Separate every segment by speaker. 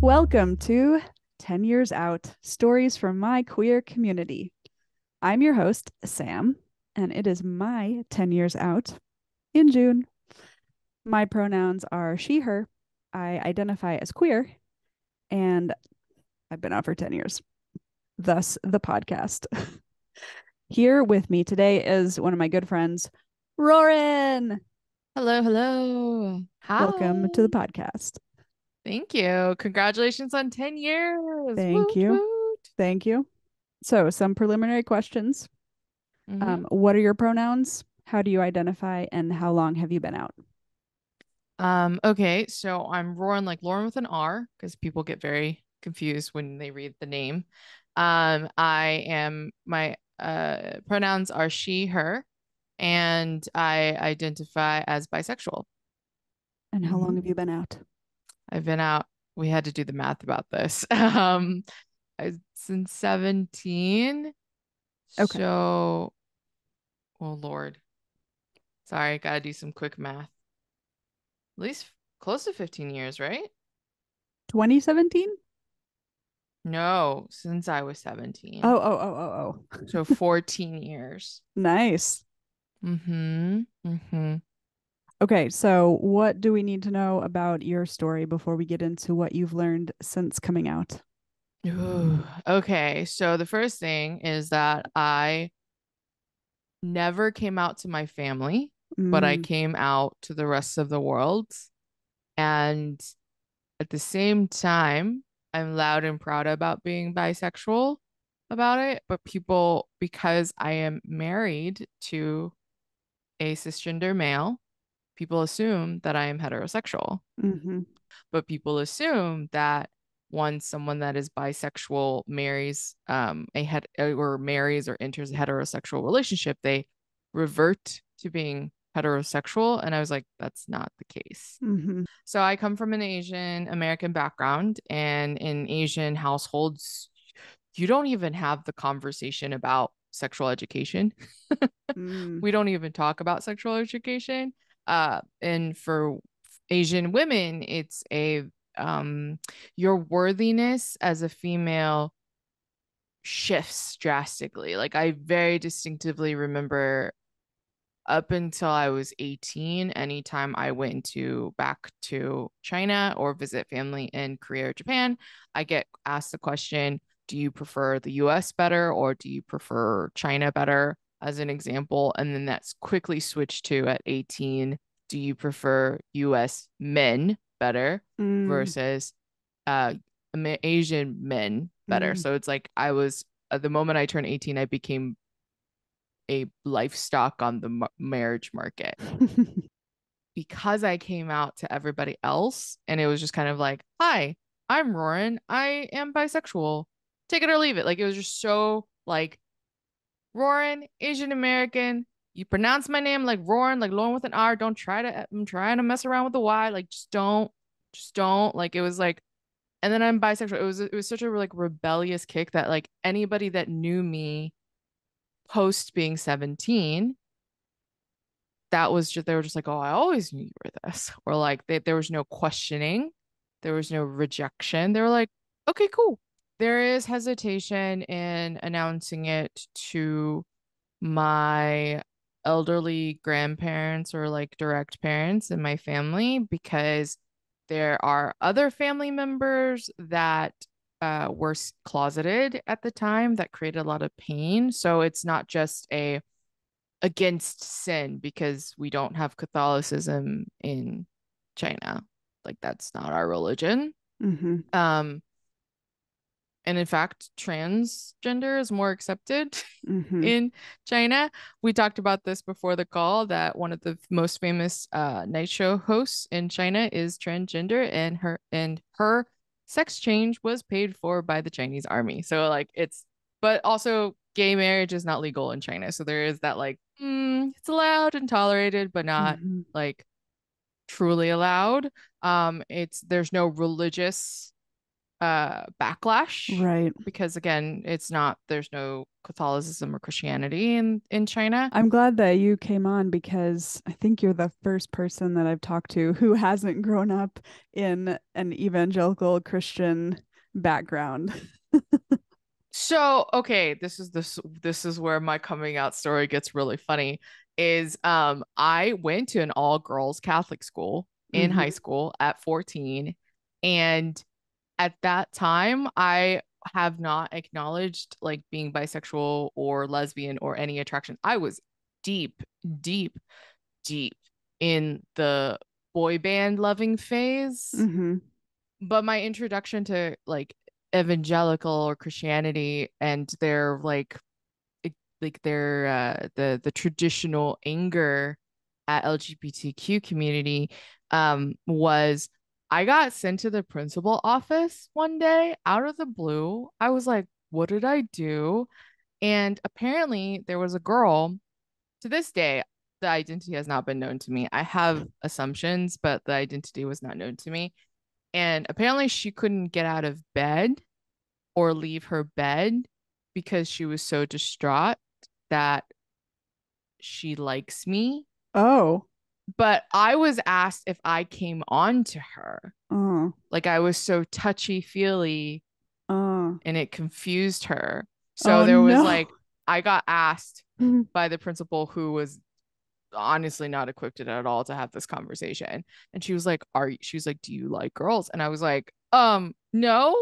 Speaker 1: Welcome to 10 Years Out Stories from My Queer Community. I'm your host, Sam, and it is my 10 years out in June. My pronouns are she, her. I identify as queer, and I've been out for 10 years. Thus, the podcast. Here with me today is one of my good friends, Ruoyun.
Speaker 2: Hello, hello. Hi.
Speaker 1: Welcome to the podcast.
Speaker 2: Thank you. Congratulations on 10 years.
Speaker 1: Thank
Speaker 2: Woot,
Speaker 1: you.
Speaker 2: woot.
Speaker 1: Thank you. So, some preliminary questions.
Speaker 2: Mhm.
Speaker 1: Um, what are your pronouns? How do you identify? And how long have you been out?
Speaker 2: Um, okay, so I'm Ruoyun like Lauren with an R because people get very confused when they read the name. Um, I am my uh pronouns are she, her, and I identify as bisexual.
Speaker 1: And how long
Speaker 2: Mhm.
Speaker 1: have you been out?
Speaker 2: I've been out. We had to do the math about this. Um, I, since 17.
Speaker 1: Okay.
Speaker 2: So, oh Lord. Sorry, gotta do some quick math. At least close to 15 years, right?
Speaker 1: 2017?
Speaker 2: No, since I was 17.
Speaker 1: Oh, oh, oh, oh, oh.
Speaker 2: So 14 years.
Speaker 1: Nice.
Speaker 2: Mm-hmm. Mm-hmm.
Speaker 1: Okay, so what do we need to know about your story before we get into what you've learned since coming out?
Speaker 2: Ooh, okay, so the first thing is that I never came out to my family, but I
Speaker 1: Mm,
Speaker 2: came out to the rest of the world. And at the same time, I'm loud and proud about being bisexual about it. But people, because I am married to a cisgender male, people assume that I am heterosexual.
Speaker 1: mhm.
Speaker 2: but people assume that once someone that is bisexual marries um a head or marries or enters a heterosexual relationship, they revert to being heterosexual. And I was like, that's not the case.
Speaker 1: Mhm.
Speaker 2: So I come from an Asian American background, and in Asian households, you don't even have the conversation about sexual education.
Speaker 1: Mm,
Speaker 2: we don't even talk about sexual education. Uh, and for Asian women, it's a um your worthiness as a female shifts drastically. Like I very distinctively remember up until I was 18, anytime I went to back to China or visit family in Korea or Japan, I get asked the question, do you prefer the US better or do you prefer China better? As an example, and then that's quickly switched to at 18, do you prefer US men better
Speaker 1: mm,
Speaker 2: versus uh Asian men better?
Speaker 1: Mm.
Speaker 2: So it's like I was at the moment I turned 18, I became a livestock on the ma- marriage market because I came out to everybody else and it was just kind of like, "Hi, I'm Ruoyun. I am bisexual. Take it or leave it." Like it was just so like Ruoyun, Asian American. You pronounce my name like Ruoyun, like Lauren with an R. Don't try to uh, I'm trying to mess around with the Y. Like just don't, just don't. Like it was like and then I'm bisexual. It was it was such a like rebellious kick that like anybody that knew me post being 17 that was just they were just like, oh, I always knew you were this, or like they, there was no questioning, there was no rejection. They were like, okay, cool. There is hesitation in announcing it to my elderly grandparents or like direct parents in my family because there are other family members that uh, were closeted at the time that created a lot of pain. So it's not just a against sin because we don't have Catholicism in China. Like that's not our religion.
Speaker 1: Mhm.
Speaker 2: Um, and in fact, transgender is more accepted
Speaker 1: Mhm.
Speaker 2: in China. We talked about this before the call that one of the most famous uh, night show hosts in China is transgender, and her and her sex change was paid for by the Chinese army. So like it's, but also gay marriage is not legal in China. So there is that like mm, it's allowed and tolerated, but not
Speaker 1: Mhm.
Speaker 2: like truly allowed. Um, it's there's no religious uh backlash
Speaker 1: Right.
Speaker 2: because again it's not there's no catholicism or christianity in in china
Speaker 1: I'm glad that you came on because I think you're the first person that I've talked to who hasn't grown up in an evangelical Christian background.
Speaker 2: so okay this is this this is where my coming out story gets really funny is um i went to an all girls catholic school in
Speaker 1: Mhm.
Speaker 2: high school at 14 and at that time i have not acknowledged like being bisexual or lesbian or any attraction. I was deep deep deep in the boy band loving phase.
Speaker 1: Hmm
Speaker 2: but my introduction to like evangelical or christianity and their like like their uh the the traditional anger at lgbtq community um was i got sent to the principal office one day out of the blue i was like what did i do and apparently there was a girl to this day the identity has not been known to me i have assumptions but the identity was not known to me and apparently she couldn't get out of bed or leave her bed because she was so distraught that she likes me.
Speaker 1: Oh.
Speaker 2: But I was asked if I came on to her.
Speaker 1: Oh.
Speaker 2: Like I was so touchy feely
Speaker 1: Oh.
Speaker 2: and it confused her. So
Speaker 1: Oh,
Speaker 2: there was
Speaker 1: no.
Speaker 2: like, I got asked
Speaker 1: Mhm.
Speaker 2: by the principal who was honestly not equipped at all to have this conversation. And she was like, Are you, she was like, Do you like girls? And I was like, Um, no,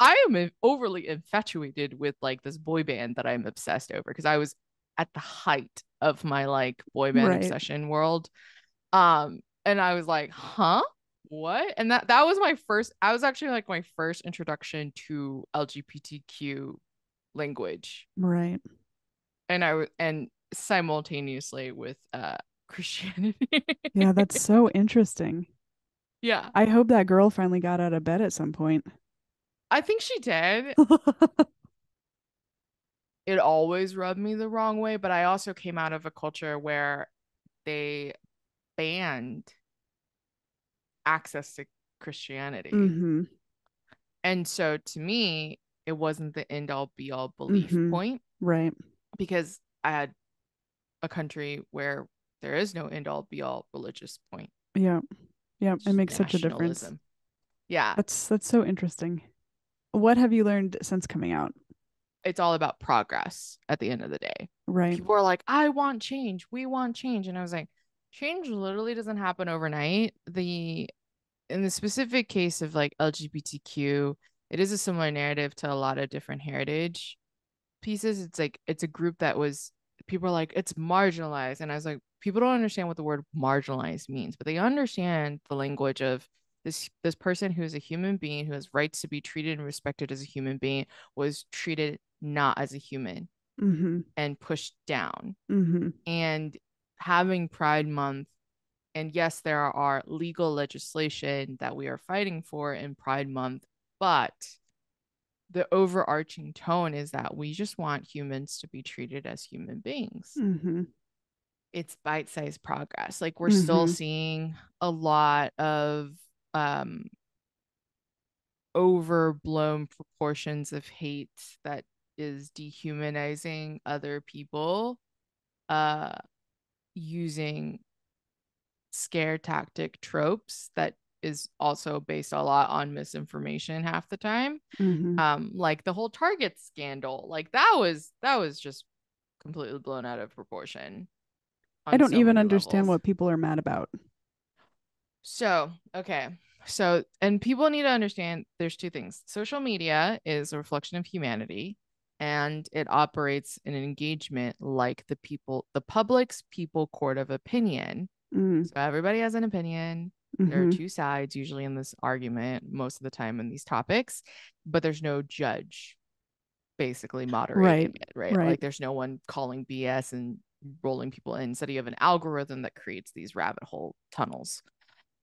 Speaker 2: I am overly infatuated with like this boy band that I'm obsessed over because I was at the height of my like boy band
Speaker 1: Right.
Speaker 2: obsession world. Um, and I was like, Huh? What? And that that was my first, I was actually like my first introduction to LGBTQ language
Speaker 1: Right.
Speaker 2: and I w- and simultaneously with uh Christianity.
Speaker 1: Yeah, that's so interesting.
Speaker 2: yeah.
Speaker 1: I hope that girl finally got out of bed at some point.
Speaker 2: I think she did. It always rubbed me the wrong way, but I also came out of a culture where they banned access to Christianity.
Speaker 1: hmm
Speaker 2: And so to me, it wasn't the end all be all belief
Speaker 1: Mhm.
Speaker 2: point
Speaker 1: Right.
Speaker 2: because I had a country where there is no end all be all religious point.
Speaker 1: Yeah. Yeah. It makes such a difference.
Speaker 2: Yeah.
Speaker 1: That's that's so interesting. What have you learned since coming out?
Speaker 2: it's all about progress at the end of the day.
Speaker 1: Right.
Speaker 2: People are like, I want change. We want change. And I was like, change literally doesn't happen overnight. The in the specific case of like LGBTQ, it is a similar narrative to a lot of different heritage pieces. It's like it's a group that was people are like, it's marginalized. And I was like, people don't understand what the word marginalized means, but they understand the language of this this person who is a human being who has rights to be treated and respected as a human being was treated not as a human
Speaker 1: Mm-hmm.
Speaker 2: and pushed down
Speaker 1: Mm-hmm.
Speaker 2: and having pride month and yes there are legal legislation that we are fighting for in pride month but the overarching tone is that we just want humans to be treated as human beings
Speaker 1: Mm-hmm.
Speaker 2: it's bite-sized progress like we're still
Speaker 1: Mhm.
Speaker 2: seeing a lot of um overblown proportions of hate that is dehumanizing other people uh using scare tactic tropes that is also based a lot on misinformation half the time
Speaker 1: Mm-hmm.
Speaker 2: um like the whole target scandal like that was that was just completely blown out of proportion
Speaker 1: I don't
Speaker 2: so
Speaker 1: even understand
Speaker 2: levels.
Speaker 1: what people are mad about.
Speaker 2: So, okay. So, and people need to understand there's two things. Social media is a reflection of humanity and it operates in an engagement like the people, the public's people court of opinion.
Speaker 1: Mm,
Speaker 2: So, everybody has an opinion. There are
Speaker 1: mhm.
Speaker 2: two sides usually in this argument, most of the time in these topics, but there's no judge basically moderating it, right?
Speaker 1: right.
Speaker 2: Like, there's no one calling BS and rolling people in instead you have an algorithm that creates these rabbit hole tunnels.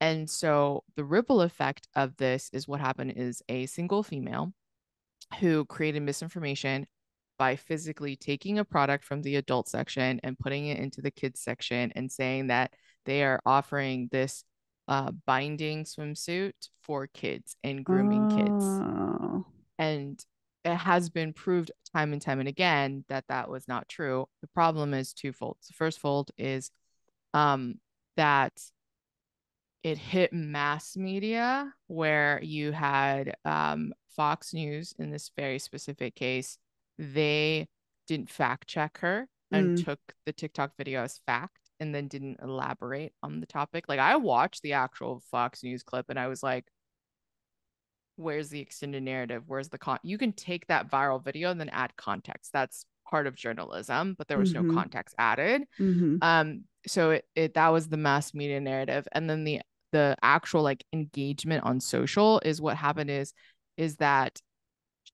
Speaker 2: And so the ripple effect of this is what happened is a single female who created misinformation by physically taking a product from the adult section and putting it into the kids section and saying that they are offering this uh, binding swimsuit for kids and grooming kids.
Speaker 1: Oh.
Speaker 2: And it has been proved time and time and again that that was not true. The problem is twofold. The first fold is um, that it hit mass media where you had um, Fox News in this very specific case. They didn't fact check her and
Speaker 1: Mm.
Speaker 2: took the TikTok video as fact and then didn't elaborate on the topic. Like I watched the actual Fox News clip and I was like, where's the extended narrative? Where's the con? You can take that viral video and then add context. That's part of journalism, but there was
Speaker 1: Mhm.
Speaker 2: no context added.
Speaker 1: Mhm.
Speaker 2: Um, so it, it that was the mass media narrative, and then the the actual like engagement on social is what happened is is that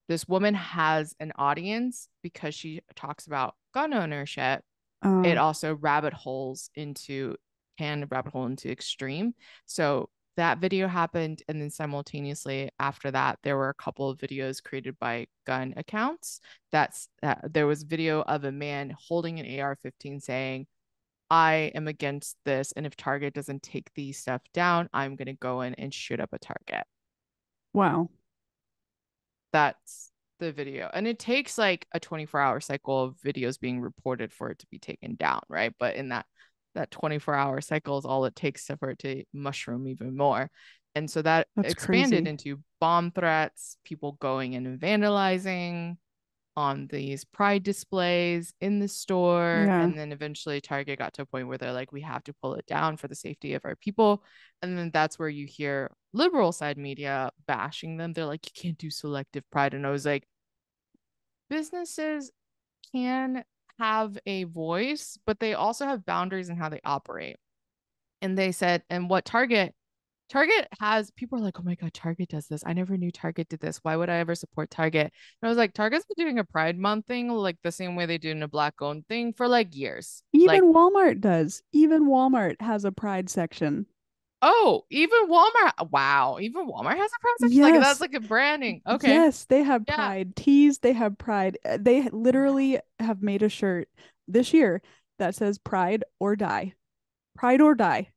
Speaker 2: this woman has an audience because she talks about gun ownership.
Speaker 1: Oh.
Speaker 2: it also rabbit holes into can rabbit hole into extreme. So that video happened and then simultaneously after that there were a couple of videos created by gun accounts. That's that there was video of a man holding an ar-15 saying i am against this and if target doesn't take these stuff down i'm going to go in and shoot up a target
Speaker 1: wow.
Speaker 2: that's the video and it takes like a 24 hour cycle of videos being reported for it to be taken down right but in that that 24 hour cycle is all it takes for it to mushroom even more and so that
Speaker 1: That's
Speaker 2: expanded
Speaker 1: crazy.
Speaker 2: into bomb threats people going in and vandalizing on these pride displays in the store
Speaker 1: Yeah.
Speaker 2: and then eventually target got to a point where they're like we have to pull it down for the safety of our people. And then that's where you hear liberal side media bashing them. They're like you can't do selective pride. And i was like businesses can have a voice but they also have boundaries in how they operate. And they said and what target target has people are like oh my god target does this i never knew target did this why would i ever support target and i was like target's been doing a pride month thing like the same way they do in a black owned thing for like years
Speaker 1: Even
Speaker 2: like
Speaker 1: Walmart does. Even Walmart has a pride section.
Speaker 2: oh even walmart wow even walmart has a pride section like that's like a branding okay
Speaker 1: Yes, they have
Speaker 2: Yeah.
Speaker 1: pride tees. They have pride. uh, They literally have made a shirt this year that says pride or die. Pride or die.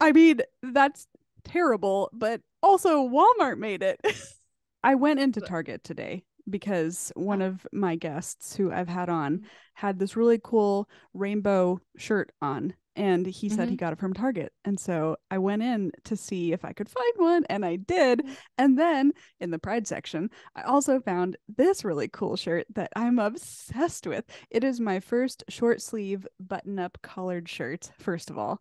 Speaker 1: I mean, that's terrible, but also Walmart made it. I went into Target today because one of my guests who I've had on
Speaker 2: Mhm.
Speaker 1: had this really cool rainbow shirt on and he said he
Speaker 2: Mhm.
Speaker 1: got it from Target. And so I went in to see if I could find one and I did.
Speaker 2: Mhm.
Speaker 1: And then in the pride section, I also found this really cool shirt that I'm obsessed with. It is my first short sleeve button up collared shirt, first of all.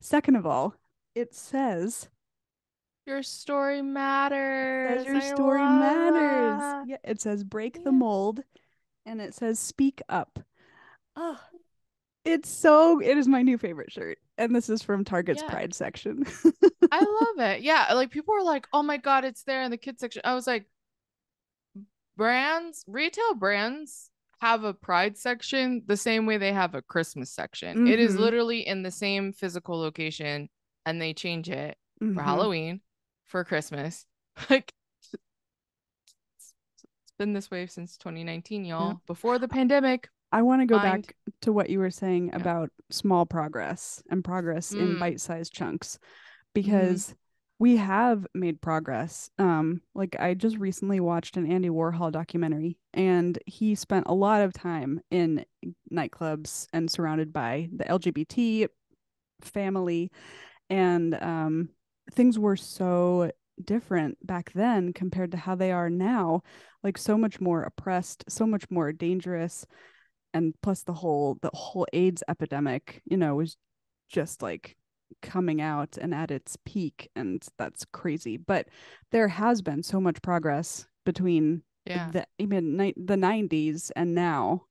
Speaker 1: Second of all, it says
Speaker 2: your story matters
Speaker 1: your
Speaker 2: I
Speaker 1: story matters.
Speaker 2: that.
Speaker 1: Yeah, it says break the mold and it says speak up. Oh, it's so it is my new favorite shirt. And this is from Target's
Speaker 2: Yeah.
Speaker 1: Pride section.
Speaker 2: I love it. Yeah, like people are like, "Oh my god, it's there in the kids section." I was like, brands, retail brands have a pride section the same way they have a Christmas section. It is
Speaker 1: Mhm.
Speaker 2: literally in the same physical location and they change it for
Speaker 1: Mhm.
Speaker 2: Halloween, for Christmas. Like it's been this way since 2019, y'all. Before the pandemic.
Speaker 1: I want to go
Speaker 2: Mind-
Speaker 1: back to what you were saying
Speaker 2: Yeah.
Speaker 1: about small progress and progress in
Speaker 2: Mm.
Speaker 1: bite-sized chunks because we have made progress. Um like I just recently watched an Andy Warhol documentary and he spent a lot of time in nightclubs and surrounded by the LGBT family. And um things were so different back then compared to how they are now. Like so much more oppressed so much more dangerous. And plus the whole the whole AIDS epidemic, you know, was just like coming out and at its peak and that's crazy. But there has been so much progress between
Speaker 2: Yeah.
Speaker 1: the even ni- the 90s and now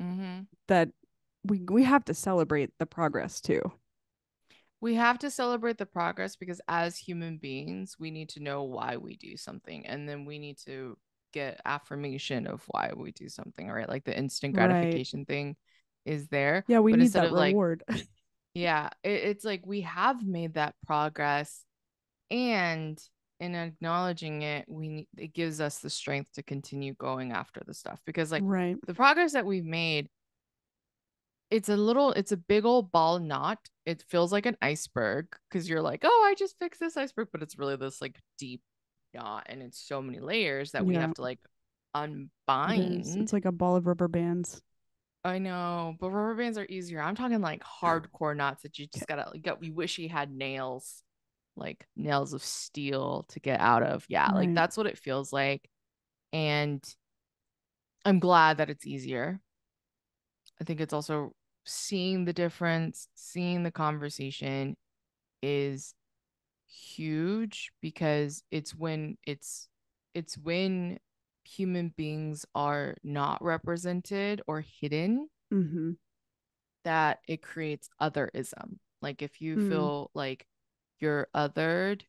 Speaker 2: Mm-hmm.
Speaker 1: that we we have to celebrate the progress too.
Speaker 2: We have to celebrate the progress because as human beings, we need to know why we do something and then we need to get affirmation of why we do something, right? Like the instant
Speaker 1: Right.
Speaker 2: gratification thing is there.
Speaker 1: Yeah, we
Speaker 2: But
Speaker 1: need
Speaker 2: instead
Speaker 1: that
Speaker 2: of, like,
Speaker 1: reward.
Speaker 2: Yeah, it, it's like we have made that progress and in acknowledging it, we it gives us the strength to continue going after the stuff because like
Speaker 1: right.
Speaker 2: the progress that we've made it's a little it's a big old ball knot it feels like an iceberg because you're like oh i just fixed this iceberg but it's really this like deep knot and it's so many layers that we have to like unbind
Speaker 1: is. It's like a ball of rubber bands.
Speaker 2: I know but rubber bands are easier. I'm talking like hardcore knots that you just gotta like We wish you had nails like nails of steel to get out of. Yeah like
Speaker 1: Right.
Speaker 2: that's what it feels like and i'm glad that it's easier. I think it's also seeing the difference, seeing the conversation is huge because it's when it's it's when human beings are not represented or hidden
Speaker 1: Mm-hmm.
Speaker 2: that it creates otherism. Like if you
Speaker 1: Mm.
Speaker 2: feel like you're othered,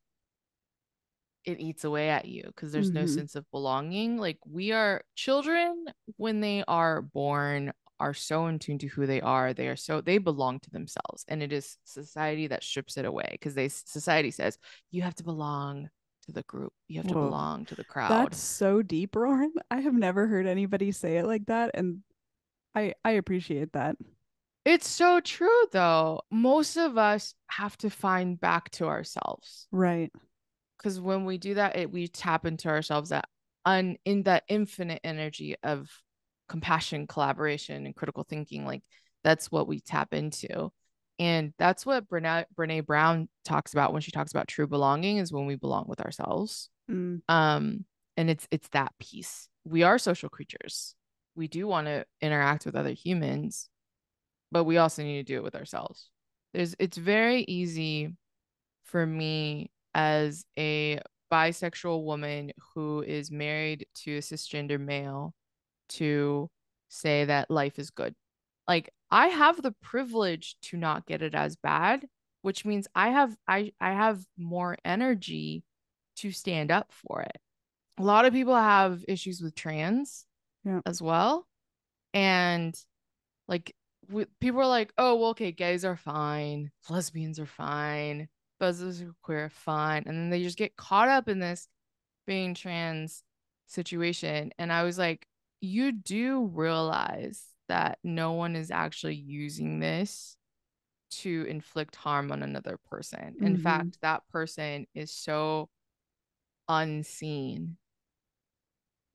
Speaker 2: it eats away at you because there's no
Speaker 1: Mhm.
Speaker 2: sense of belonging. Like we are children when they are born are so in tune to who they are. They are so they belong to themselves. And it is society that strips it away because they society says you have to belong to the group. You have to
Speaker 1: Whoa.
Speaker 2: belong to the crowd.
Speaker 1: That's so deep, Ruoyun. I have never heard anybody say it like that, and I I appreciate that.
Speaker 2: It's so true though. Most of us have to find back to ourselves.
Speaker 1: Right.
Speaker 2: because when we do that it we tap into ourselves that un in that infinite energy of compassion collaboration and critical thinking like that's what we tap into and that's what Brené Brené Brown talks about when she talks about true belonging is when we belong with ourselves.
Speaker 1: Mm.
Speaker 2: um and it's it's that piece. We are social creatures. We do want to interact with other humans but we also need to do it with ourselves. There's it's very easy for me as a bisexual woman who is married to a cisgender male to say that life is good. Like i have the privilege to not get it as bad which means i have i i have more energy to stand up for it. A lot of people have issues with trans
Speaker 1: Yeah.
Speaker 2: as well. And like people are like oh well okay gays are fine lesbians are fine buzzers are queer fine. And then they just get caught up in this being trans situation. And i was like you do realize that no one is actually using this to inflict harm on another person in
Speaker 1: Mhm.
Speaker 2: fact that person is so unseen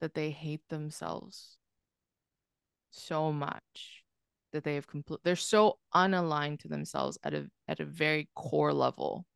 Speaker 2: that they hate themselves so much that they have complete they're so unaligned to themselves at a at a very core level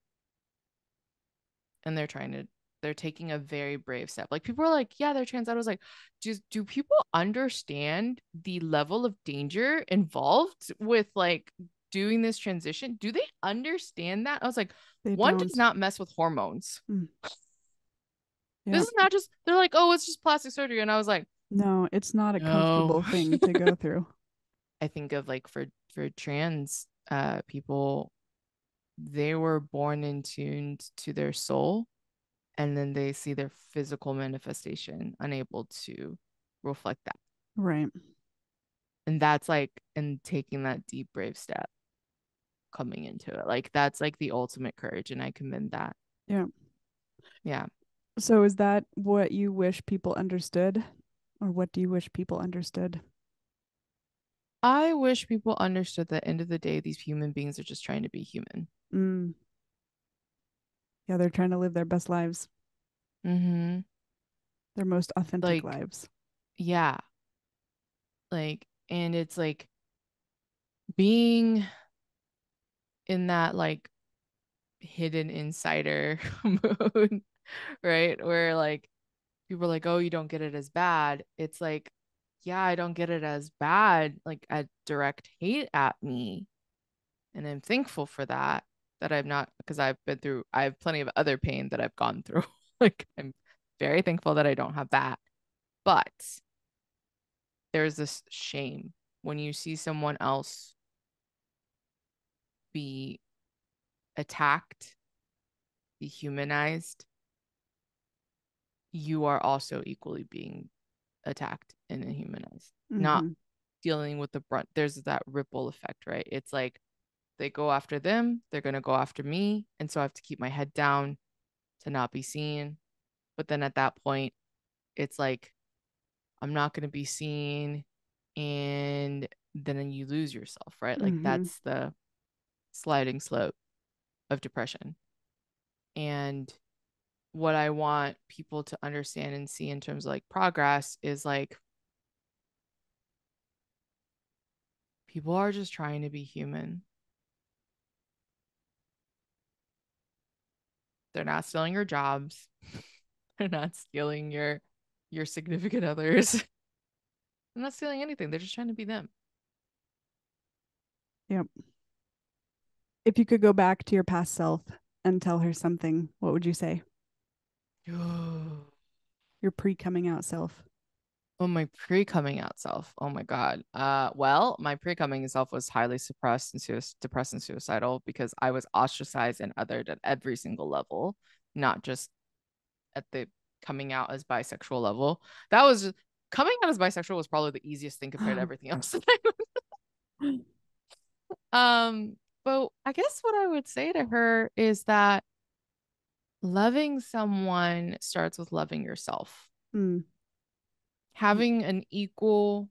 Speaker 2: and they're trying to they're taking a very brave step like people are like yeah they're trans i was like just do people understand the level of danger involved with like doing this transition do they understand that i was like
Speaker 1: They
Speaker 2: one
Speaker 1: don't.
Speaker 2: does not mess with hormones
Speaker 1: Yeah.
Speaker 2: this is not just they're like oh it's just plastic surgery and i was like
Speaker 1: No, it's not a
Speaker 2: No.
Speaker 1: comfortable thing to go through.
Speaker 2: I think of like for for trans uh people they were born in tuned to their soul and then they see their physical manifestation unable to reflect that
Speaker 1: Right.
Speaker 2: and that's like and taking that deep brave step coming into it like that's like the ultimate courage and I commend that
Speaker 1: Yeah.
Speaker 2: yeah
Speaker 1: So is that what you wish people understood? Or what do you wish people understood?
Speaker 2: I wish people understood that at the end of the day these human beings are just trying to be human
Speaker 1: Mm. Yeah, they're trying to live their best lives,
Speaker 2: mm-hmm.
Speaker 1: Their most authentic
Speaker 2: Like-
Speaker 1: lives.
Speaker 2: yeah. Like and it's like being in that like hidden insider mode right? Where like people are like oh you don't get it as bad. It's like yeah i don't get it as bad like a direct hate at me. And i'm thankful for that that i've not because i've been through i have plenty of other pain that i've gone through like i'm very thankful that i don't have that but there's this shame when you see someone else be attacked, dehumanized, you are also equally being attacked and dehumanized. Not
Speaker 1: Mhm.
Speaker 2: dealing with the brunt. There's that ripple effect, right? It's like they go after them, they're going to go after me. And so I have to keep my head down to not be seen. But then at that point, it's like, I'm not going to be seen. And then you lose yourself, right? Like
Speaker 1: Mhm.
Speaker 2: that's the sliding slope of depression. And what I want people to understand and see in terms of like progress is like people are just trying to be human. They're not stealing your jobs. They're not stealing your your significant others. They're not stealing anything. They're just trying to be them. Yep.
Speaker 1: If you could go back to your past self and tell her something, what would you say? Your pre coming out self.
Speaker 2: Oh, my pre-coming out self. Oh my God. Uh, well, my pre-coming self was highly suppressed and sui- depressed and suicidal because I was ostracized and othered at every single level, not just at the coming out as bisexual level. That was coming out as bisexual was probably the easiest thing compared to everything else. um, but I guess what I would say to her is that loving someone starts with loving yourself.
Speaker 1: Mm,
Speaker 2: Having an equal,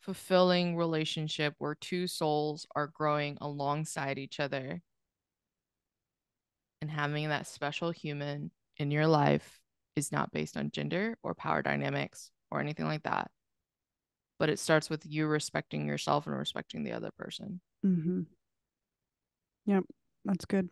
Speaker 2: fulfilling relationship where two souls are growing alongside each other and having that special human in your life is not based on gender or power dynamics or anything like that. But it starts with you respecting yourself and respecting the other person.
Speaker 1: mm-hmm. Yep, that's good.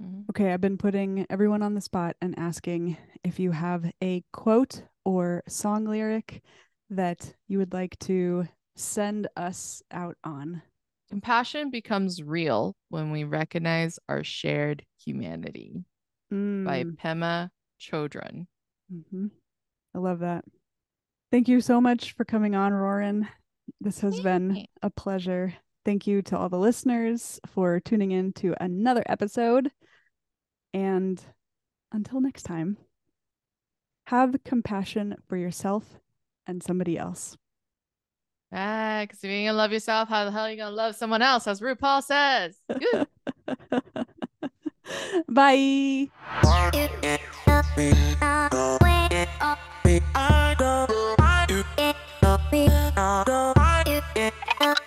Speaker 2: Mhm.
Speaker 1: Okay, I've been putting everyone on the spot and asking if you have a quote or song lyric that you would like to send us out on.
Speaker 2: Compassion becomes real when we recognize our shared humanity by
Speaker 1: Mm,
Speaker 2: Pema Chodron.
Speaker 1: mhm. I love that. Thank you so much for coming on, Ruoyun. This has been a pleasure. Thank you to all the listeners for tuning in to another episode. And until next time, have compassion for yourself and somebody else.
Speaker 2: Yeah, because if you ain't love yourself, how the hell are you gonna love someone else? As RuPaul says.
Speaker 1: Bye.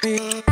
Speaker 3: Bye.